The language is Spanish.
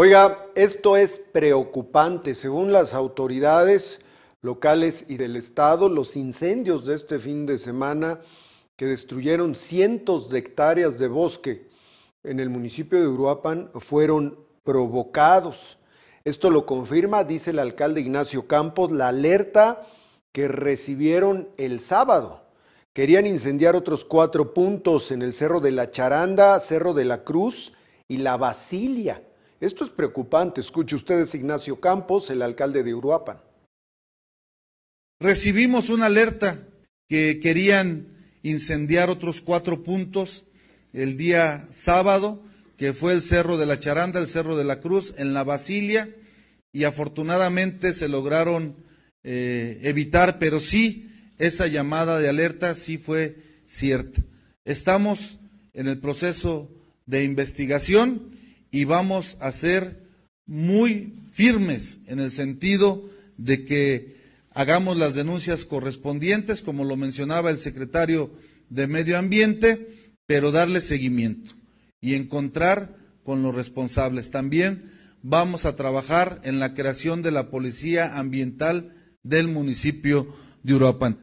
Oiga, esto es preocupante. Según las autoridades locales y del Estado, los incendios de este fin de semana que destruyeron cientos de hectáreas de bosque en el municipio de Uruapan fueron provocados. Esto lo confirma, dice el alcalde Ignacio Campos, la alerta que recibieron el sábado. Querían incendiar otros cuatro puntos en el Cerro de la Charanda, Cerro de la Cruz y la Basilia. Esto es preocupante. Escuche ustedes Ignacio Campos, el alcalde de Uruapan. Recibimos una alerta que querían incendiar otros cuatro puntos el día sábado, que fue el Cerro de la Charanda, el Cerro de la Cruz, en la Basilia, y afortunadamente se lograron eh, evitar, pero sí, esa llamada de alerta sí fue cierta. Estamos en el proceso de investigación y vamos a ser muy firmes en el sentido de que hagamos las denuncias correspondientes, como lo mencionaba el secretario de Medio Ambiente, pero darle seguimiento y encontrar con los responsables. También vamos a trabajar en la creación de la Policía Ambiental del municipio de Uruapan.